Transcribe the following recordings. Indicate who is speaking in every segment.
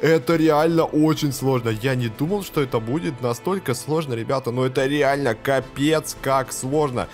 Speaker 1: Это реально очень сложно. Я не думал, что это будет настолько сложно, ребята. Но это реально капец как сложно.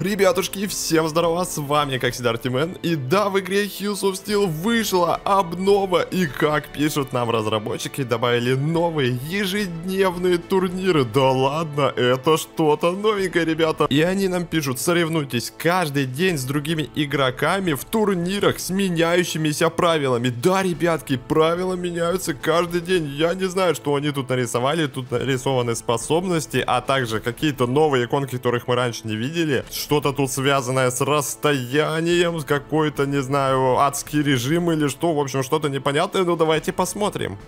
Speaker 1: Ребятушки, всем здорово, с вами, как всегда, Артимен. И да, в игре Hills of Steel вышла обнова. И как пишут нам разработчики, добавили новые ежедневные турниры. Да ладно, это что-то новенькое, ребята. И они нам пишут, соревнуйтесь каждый день с другими игроками в турнирах с меняющимися правилами. Да, ребятки, правила меняются каждый день. Я не знаю, что они тут нарисовали. Тут нарисованы способности, а также какие-то новые иконки, которых мы раньше не видели что-то тут связанное с расстоянием, какой-то, не знаю, адский режим или что, в общем, что-то непонятное, ну давайте посмотрим.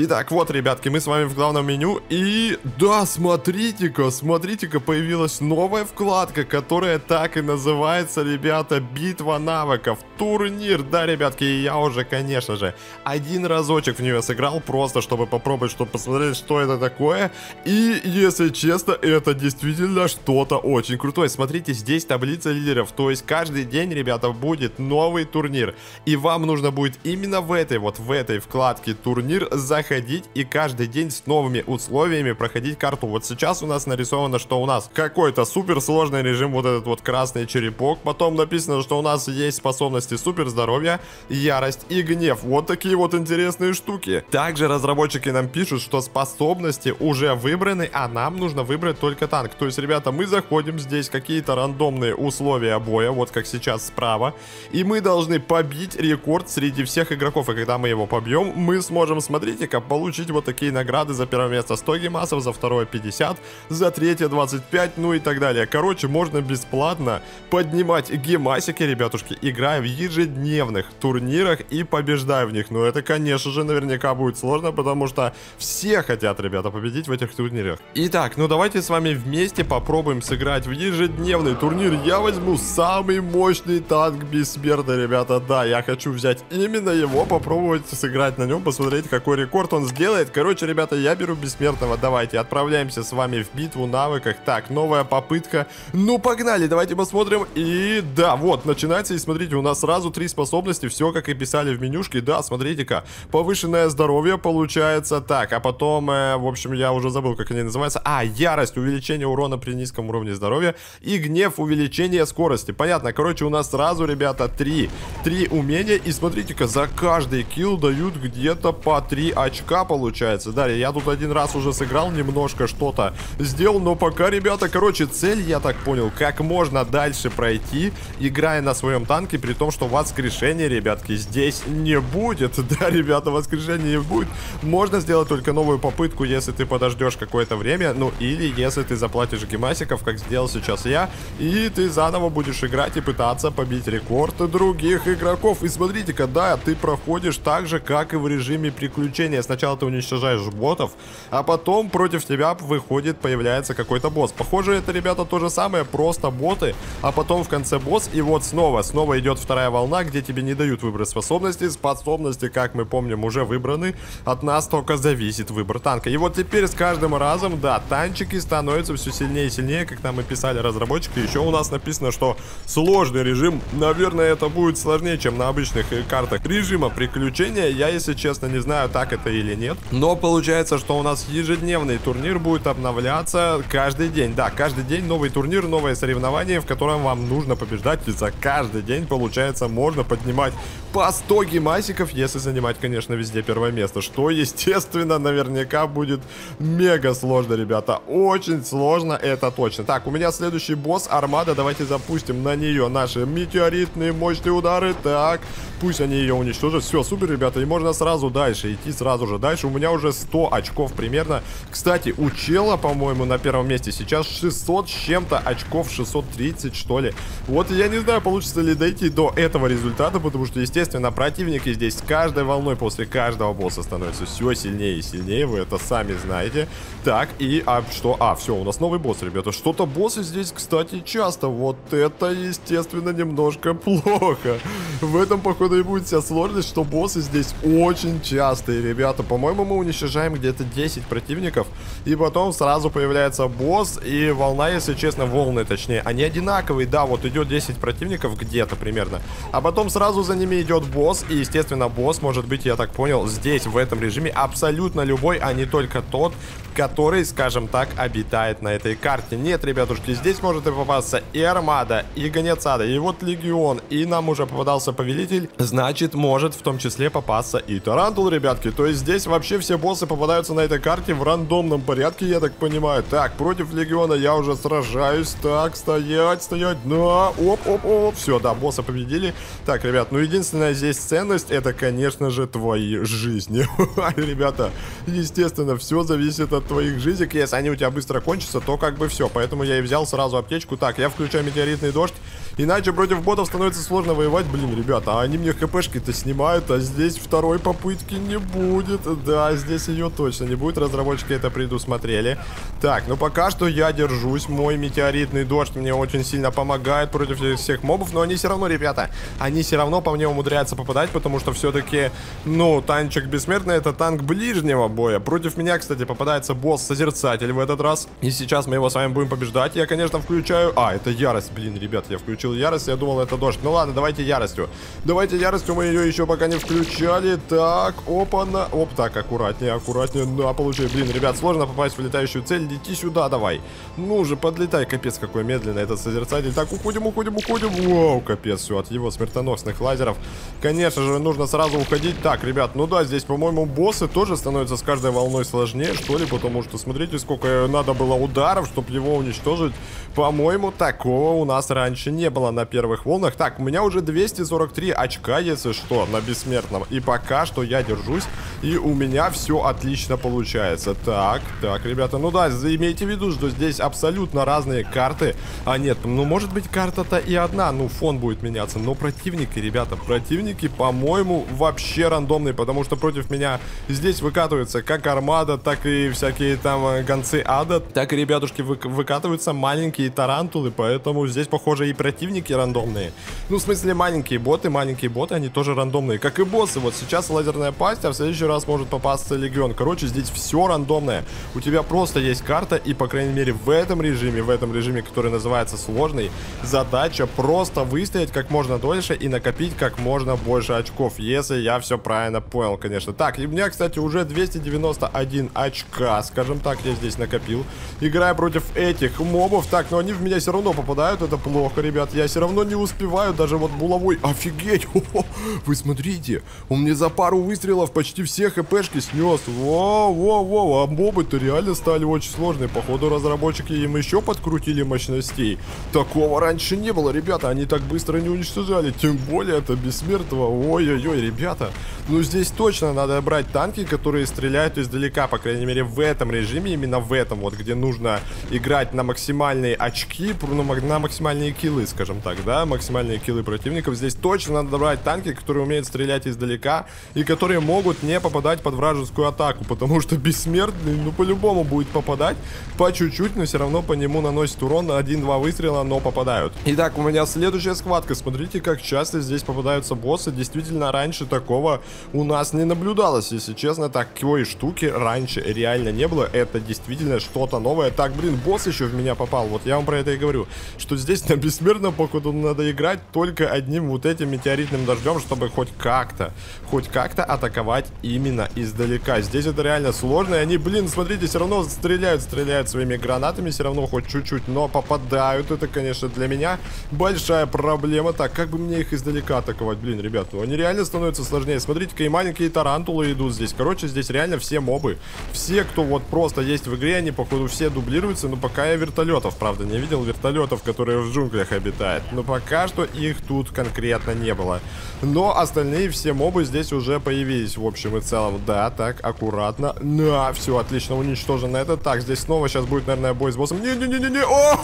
Speaker 1: Итак, вот, ребятки, мы с вами в главном меню. И да, смотрите-ка, смотрите-ка, появилась новая вкладка, которая так и называется, ребята, битва навыков. Турнир, да, ребятки, и я уже, конечно же, один разочек в нее сыграл, просто чтобы попробовать, чтобы посмотреть, что это такое. И, если честно, это действительно что-то очень крутое. Смотрите, здесь таблица лидеров, то есть каждый день, ребята, будет новый турнир. И вам нужно будет именно в этой, вот в этой вкладке турнир заходить заходить и каждый день с новыми условиями проходить карту. Вот сейчас у нас нарисовано, что у нас какой-то супер сложный режим, вот этот вот красный черепок. Потом написано, что у нас есть способности супер здоровья, ярость и гнев. Вот такие вот интересные штуки. Также разработчики нам пишут, что способности уже выбраны, а нам нужно выбрать только танк. То есть, ребята, мы заходим, здесь какие-то рандомные условия боя, вот как сейчас справа. И мы должны побить рекорд среди всех игроков. И когда мы его побьем, мы сможем, смотрите-ка, человека получить вот такие награды за первое место 100 гемасов, за второе 50, за третье 25, ну и так далее. Короче, можно бесплатно поднимать гемасики, ребятушки, играя в ежедневных турнирах и побеждая в них. Но это, конечно же, наверняка будет сложно, потому что все хотят, ребята, победить в этих турнирах. Итак, ну давайте с вами вместе попробуем сыграть в ежедневный турнир. Я возьму самый мощный танк бессмертный, ребята. Да, я хочу взять именно его, попробовать сыграть на нем, посмотреть, какой рекорд рекорд он сделает. Короче, ребята, я беру бессмертного. Давайте, отправляемся с вами в битву навыках. Так, новая попытка. Ну, погнали, давайте посмотрим. И да, вот, начинается. И смотрите, у нас сразу три способности. Все, как и писали в менюшке. Да, смотрите-ка. Повышенное здоровье получается. Так, а потом, э, в общем, я уже забыл, как они называются. А, ярость, увеличение урона при низком уровне здоровья. И гнев, увеличение скорости. Понятно, короче, у нас сразу, ребята, три. Три умения. И смотрите-ка, за каждый килл дают где-то по 3 очка получается. Да, я тут один раз уже сыграл немножко что-то сделал, но пока, ребята, короче, цель, я так понял, как можно дальше пройти, играя на своем танке, при том, что воскрешения, ребятки, здесь не будет. Да, ребята, воскрешения не будет. Можно сделать только новую попытку, если ты подождешь какое-то время, ну, или если ты заплатишь гемасиков, как сделал сейчас я, и ты заново будешь играть и пытаться побить рекорд других игроков. И смотрите, когда ты проходишь так же, как и в режиме приключения сначала ты уничтожаешь ботов, а потом против тебя выходит, появляется какой-то босс. Похоже, это, ребята, то же самое, просто боты, а потом в конце босс, и вот снова, снова идет вторая волна, где тебе не дают выбрать способности. Способности, как мы помним, уже выбраны. От нас только зависит выбор танка. И вот теперь с каждым разом, да, танчики становятся все сильнее и сильнее, как нам и писали разработчики. Еще у нас написано, что сложный режим, наверное, это будет сложнее, чем на обычных картах режима приключения. Я, если честно, не знаю, так это или нет. Но получается, что у нас ежедневный турнир будет обновляться каждый день. Да, каждый день новый турнир, новое соревнование, в котором вам нужно побеждать. И за каждый день, получается, можно поднимать по 100 гемасиков, если занимать, конечно, везде первое место. Что, естественно, наверняка будет мега сложно, ребята. Очень сложно, это точно. Так, у меня следующий босс, Армада. Давайте запустим на нее наши метеоритные мощные удары. Так, пусть они ее уничтожат. Все, супер, ребята. И можно сразу дальше идти, сразу же дальше. У меня уже 100 очков примерно. Кстати, у Чела, по-моему, на первом месте сейчас 600 с чем-то очков, 630, что ли. Вот я не знаю, получится ли дойти до этого результата, потому что, естественно, противники здесь с каждой волной после каждого босса становятся все сильнее и сильнее. Вы это сами знаете. Так, и, а что? А, все, у нас новый босс, ребята. Что-то боссы здесь, кстати, часто. Вот это, естественно, немножко плохо. В этом, походу, и будет вся сложность, что боссы здесь очень частые, ребята ребята, по-моему, мы уничтожаем где-то 10 противников, и потом сразу появляется босс, и волна, если честно, волны, точнее, они одинаковые, да, вот идет 10 противников где-то примерно, а потом сразу за ними идет босс, и, естественно, босс может быть, я так понял, здесь, в этом режиме, абсолютно любой, а не только тот, который, скажем так, обитает на этой карте. Нет, ребятушки, здесь может и попасться и Армада, и Гонец Ада, и вот Легион, и нам уже попадался Повелитель, значит, может в том числе попасться и Тарантул, ребятки. То есть здесь вообще все боссы попадаются на этой карте в рандомном порядке, я так понимаю. Так, против Легиона я уже сражаюсь. Так, стоять, стоять, на, оп, оп, оп, все, да, босса победили. Так, ребят, ну единственная здесь ценность, это, конечно же, твои жизни. Ребята, естественно, все зависит от твоих жизней. Если они у тебя быстро кончатся, то как бы все. Поэтому я и взял сразу аптечку. Так, я включаю метеоритный дождь. Иначе против ботов становится сложно воевать. Блин, ребята, а они мне хпшки-то снимают, а здесь второй попытки не будет. Да, здесь ее точно не будет. Разработчики это предусмотрели. Так, ну пока что я держусь. Мой метеоритный дождь мне очень сильно помогает против всех мобов. Но они все равно, ребята, они все равно по мне умудряются попадать, потому что все-таки, ну, танчик бессмертный это танк ближнего боя. Против меня, кстати, попадается босс-созерцатель в этот раз. И сейчас мы его с вами будем побеждать. Я, конечно, включаю... А, это ярость, блин, ребят, я включил ярость, я думал, это дождь. Ну ладно, давайте яростью. Давайте яростью, мы ее еще пока не включали. Так, опа-на... Оп, так, аккуратнее, аккуратнее. Да, получай. Блин, ребят, сложно попасть в летающую цель. Лети сюда давай. Ну же, подлетай. Капец, какой медленный этот созерцатель. Так, уходим, уходим, уходим. Вау, капец, все, от его смертоносных лазеров. Конечно же, нужно сразу уходить. Так, ребят, ну да, здесь, по-моему, боссы тоже становятся с каждой волной сложнее, что ли, потому что смотрите, сколько надо было ударов, чтобы его уничтожить. По-моему, такого у нас раньше не было на первых волнах. Так, у меня уже 243 очка, если что, на бессмертном. И пока что я держусь, и у меня все отлично получается. Так, так, ребята, ну да, имейте в виду, что здесь абсолютно разные карты. А нет, ну может быть карта-то и одна, ну фон будет меняться. Но противники, ребята, противники, по-моему, вообще рандомные, потому что против меня здесь выкатываются как армада, так и всякие там э, гонцы ада, так и ребятушки вы выкатываются маленькие тарантулы, поэтому здесь, похоже, и противники рандомные. Ну, в смысле, маленькие боты, маленькие боты, они тоже рандомные, как и боссы. Вот сейчас лазерная пасть, а в следующий раз может попасться легион. Короче, здесь все рандомное. У тебя просто есть карта, и, по крайней мере, в этом режиме, в этом режиме, который называется сложный, задача просто выстоять как можно дольше и накопить как можно больше очков, если я все правильно понял, конечно. Так, и у меня, кстати, уже 291 очка, скажем так, я здесь накопил. Играя против этих мобов. Так, но они в меня все равно попадают, это плохо, ребят. Я все равно не успеваю, даже вот булавой. Офигеть! Вы смотрите, он мне за пару выстрелов почти все хпшки снес. Воу-воу-воу, а мобы-то реально стали очень сложные. Походу, разработчики им еще подкрутили мощностей. Такого раньше не было, ребята, они так быстро не уничтожали. Тем более, это бессмертного. Ой-ой-ой, ребята. Ну, здесь точно надо брать танки, которые стреляют издалека, по крайней мере, в этом режиме, именно в этом вот, где нужно играть на максимальные очки, на максимальные киллы, скажем так, да, максимальные киллы противников. Здесь точно надо брать танки, которые умеют стрелять издалека и которые могут не попадать под вражескую атаку, потому что бессмертный, ну, по-любому будет попадать по чуть-чуть, но все равно по нему наносит урон один-два выстрела, но попадают. Итак, у меня следующая схватка. Смотрите, как часто здесь попадаются боссы. Действительно, раньше такого у нас не наблюдалось, если честно. Такой штуки раньше реально не было. Это действительно что-то новое. Так, блин, босс еще в меня попал. Вот я вам про это и говорю. Что здесь на бессмертном, походу, надо играть только одним вот этим метеоритным дождем, чтобы хоть как-то, хоть как-то атаковать именно издалека. Здесь это реально сложно. И они, блин, смотрите, все равно стреляют, стреляют своими гранатами. Все равно хоть чуть-чуть, но попадают. Это, конечно, для меня большая проблема. Так, как бы мне их издалека атаковать? Блин, ребят, ну они реально становятся сложнее. Смотрите-ка, и маленькие тарантулы идут здесь. Короче, здесь реально все мобы. Все, кто вот просто есть в игре, они, походу, все дублируются. Но пока я вертолетов, правда, не видел вертолетов, которые в джунглях обитают. Но пока что их тут конкретно не было. Но остальные все мобы здесь уже появились, в общем и целом. Да, так, аккуратно. На, все, отлично, уничтожено это. Так, здесь снова сейчас будет, наверное, бой с боссом. Не-не-не-не-не, о!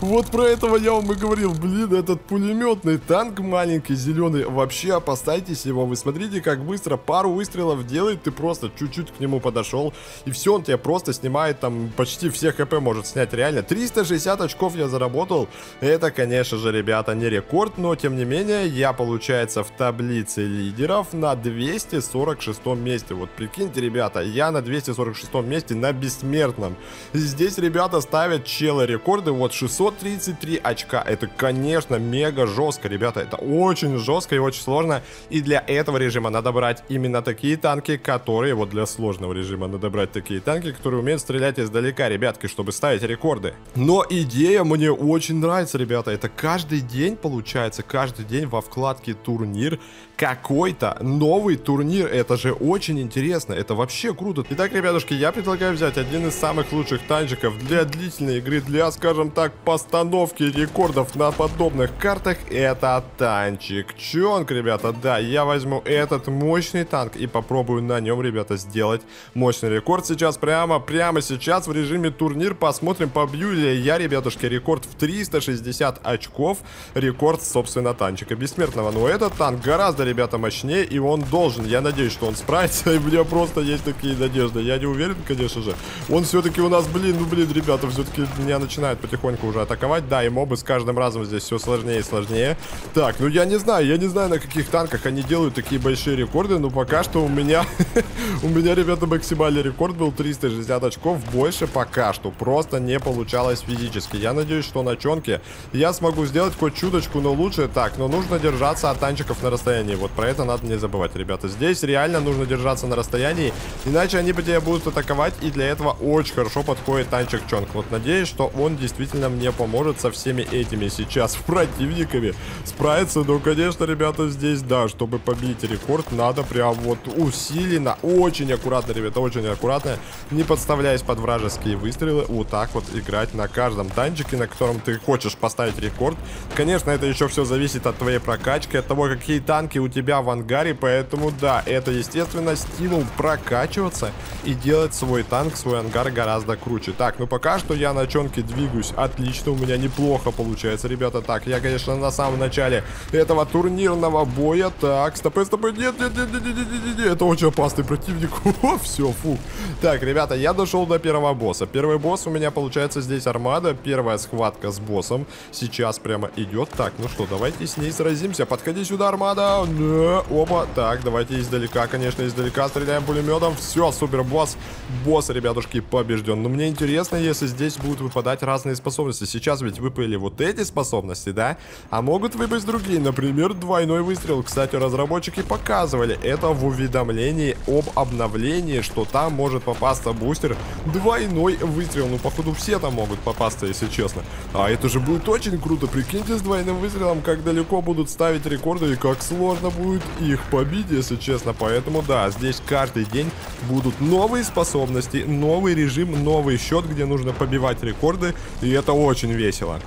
Speaker 1: Вот про этого я вам и говорил. Блин, этот пулеметный танк маленький, зеленый. Вообще, опасайтесь его. Вы смотрите, как быстро пару выстрелов делает. Ты просто чуть-чуть к нему подошел. И все, он тебя просто снимает там почти все хп может снять. Реально, 360 очков я заработал. Это это, конечно же, ребята, не рекорд, но, тем не менее, я, получается, в таблице лидеров на 246 месте. Вот прикиньте, ребята, я на 246 месте на бессмертном. Здесь ребята ставят челы рекорды, вот 633 очка. Это, конечно, мега жестко, ребята, это очень жестко и очень сложно. И для этого режима надо брать именно такие танки, которые, вот для сложного режима надо брать такие танки, которые умеют стрелять издалека, ребятки, чтобы ставить рекорды. Но идея мне очень нравится, ребята, это каждый день получается, каждый день во вкладке турнир какой-то новый турнир. Это же очень интересно. Это вообще круто. Итак, ребятушки, я предлагаю взять один из самых лучших танчиков для длительной игры, для, скажем так, постановки рекордов на подобных картах. Это танчик Чонг, ребята. Да, я возьму этот мощный танк и попробую на нем, ребята, сделать мощный рекорд. Сейчас прямо, прямо сейчас в режиме турнир посмотрим, побью ли я, ребятушки, рекорд в 360 очков. Рекорд, собственно, танчика бессмертного. Но этот танк гораздо ребята, мощнее, и он должен. Я надеюсь, что он справится, и у меня просто есть такие надежды. Я не уверен, конечно же. Он все-таки у нас, блин, ну, блин, ребята, все-таки меня начинает потихоньку уже атаковать. Да, и мобы с каждым разом здесь все сложнее и сложнее. Так, ну, я не знаю, я не знаю, на каких танках они делают такие большие рекорды, но пока что у меня, у меня, ребята, максимальный рекорд был 360 очков. Больше пока что просто не получалось физически. Я надеюсь, что на чонке я смогу сделать хоть чуточку, но лучше так. Но нужно держаться от танчиков на расстоянии. Вот про это надо не забывать, ребята. Здесь реально нужно держаться на расстоянии, иначе они по тебе будут атаковать, и для этого очень хорошо подходит танчик Чонг. Вот надеюсь, что он действительно мне поможет со всеми этими сейчас противниками справиться. Но, конечно, ребята, здесь, да, чтобы побить рекорд, надо прям вот усиленно, очень аккуратно, ребята, очень аккуратно, не подставляясь под вражеские выстрелы, вот так вот играть на каждом танчике, на котором ты хочешь поставить рекорд. Конечно, это еще все зависит от твоей прокачки, от того, какие танки у тебя в ангаре, поэтому да, это естественно стимул прокачиваться и делать свой танк, свой ангар гораздо круче. Так, ну пока что я на чонке двигаюсь отлично, у меня неплохо получается, ребята. Так, я, конечно, на самом начале этого турнирного боя. Так, стопы, стопы, нет, нет, нет, нет, нет, нет, нет, это очень опасный противник. О, все, фу. Так, ребята, я дошел до первого босса. Первый босс у меня получается здесь армада, первая схватка с боссом сейчас прямо идет. Так, ну что, давайте с ней сразимся. Подходи сюда, армада. Да, опа. Так, давайте издалека, конечно, издалека стреляем пулеметом. Все, супер, босс. Босс, ребятушки, побежден. Но мне интересно, если здесь будут выпадать разные способности. Сейчас ведь выпали вот эти способности, да? А могут выпасть другие. Например, двойной выстрел. Кстати, разработчики показывали это в уведомлении об обновлении, что там может попасться бустер. Двойной выстрел. Ну, походу, все там могут попасться, если честно. А это же будет очень круто. Прикиньте, с двойным выстрелом, как далеко будут ставить рекорды и как сложно будет их побить, если честно. Поэтому да, здесь каждый день будут новые способности, новый режим, новый счет, где нужно побивать рекорды. И это очень весело.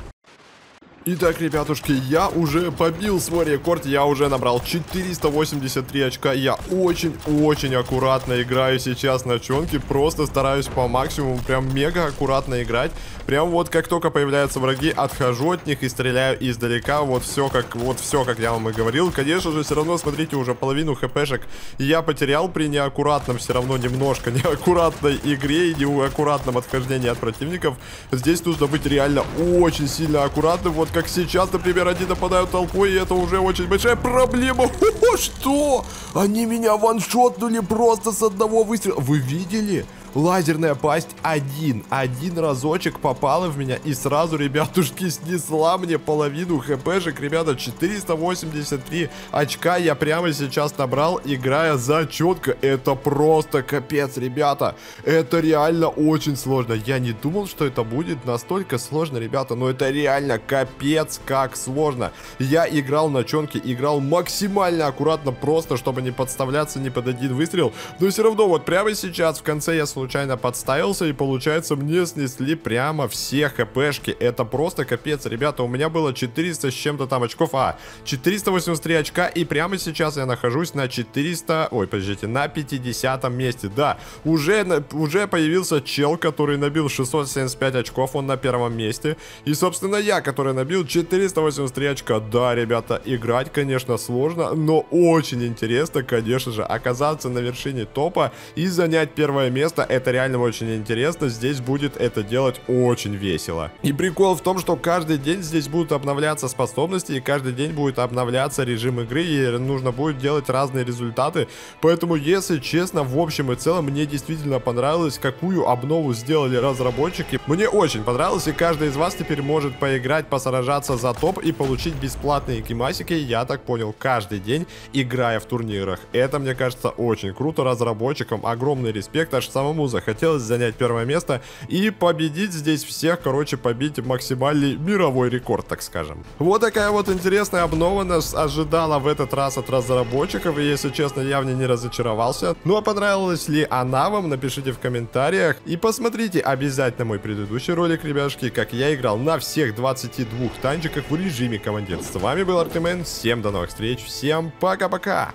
Speaker 1: Итак, ребятушки, я уже побил свой рекорд, я уже набрал 483 очка. Я очень-очень аккуратно играю сейчас на чонке, просто стараюсь по максимуму, прям мега аккуратно играть. Прям вот как только появляются враги, отхожу от них и стреляю издалека. Вот все как, вот все как я вам и говорил. Конечно же, все равно, смотрите, уже половину хпшек я потерял при неаккуратном, все равно немножко неаккуратной игре и неаккуратном отхождении от противников. Здесь нужно быть реально очень сильно аккуратным. Вот как сейчас, например, они нападают толпой, и это уже очень большая проблема. О, что? Они меня ваншотнули просто с одного выстрела. Вы видели? Лазерная пасть один. Один разочек попала в меня и сразу, ребятушки, снесла мне половину хпшек. Ребята, 483 очка я прямо сейчас набрал, играя за четко. Это просто капец, ребята. Это реально очень сложно. Я не думал, что это будет настолько сложно, ребята. Но это реально капец как сложно. Я играл на чонке, играл максимально аккуратно, просто чтобы не подставляться ни под один выстрел. Но все равно, вот прямо сейчас в конце я случайно случайно подставился, и получается мне снесли прямо все хпшки. Это просто капец, ребята, у меня было 400 с чем-то там очков, а, 483 очка, и прямо сейчас я нахожусь на 400, ой, подождите, на 50 месте, да, уже, уже появился чел, который набил 675 очков, он на первом месте, и, собственно, я, который набил 483 очка, да, ребята, играть, конечно, сложно, но очень интересно, конечно же, оказаться на вершине топа и занять первое место, это реально очень интересно. Здесь будет это делать очень весело. И прикол в том, что каждый день здесь будут обновляться способности, и каждый день будет обновляться режим игры, и нужно будет делать разные результаты. Поэтому, если честно, в общем и целом, мне действительно понравилось, какую обнову сделали разработчики. Мне очень понравилось, и каждый из вас теперь может поиграть, посражаться за топ и получить бесплатные гемасики, я так понял, каждый день, играя в турнирах. Это, мне кажется, очень круто разработчикам. Огромный респект, аж самому захотелось занять первое место и победить здесь всех, короче, побить максимальный мировой рекорд, так скажем. Вот такая вот интересная обнова нас ожидала в этот раз от разработчиков, и если честно, я в ней не разочаровался. Ну а понравилась ли она вам, напишите в комментариях. И посмотрите обязательно мой предыдущий ролик, ребяшки, как я играл на всех 22 танчиках в режиме командир. С вами был Артемен, всем до новых встреч, всем пока-пока!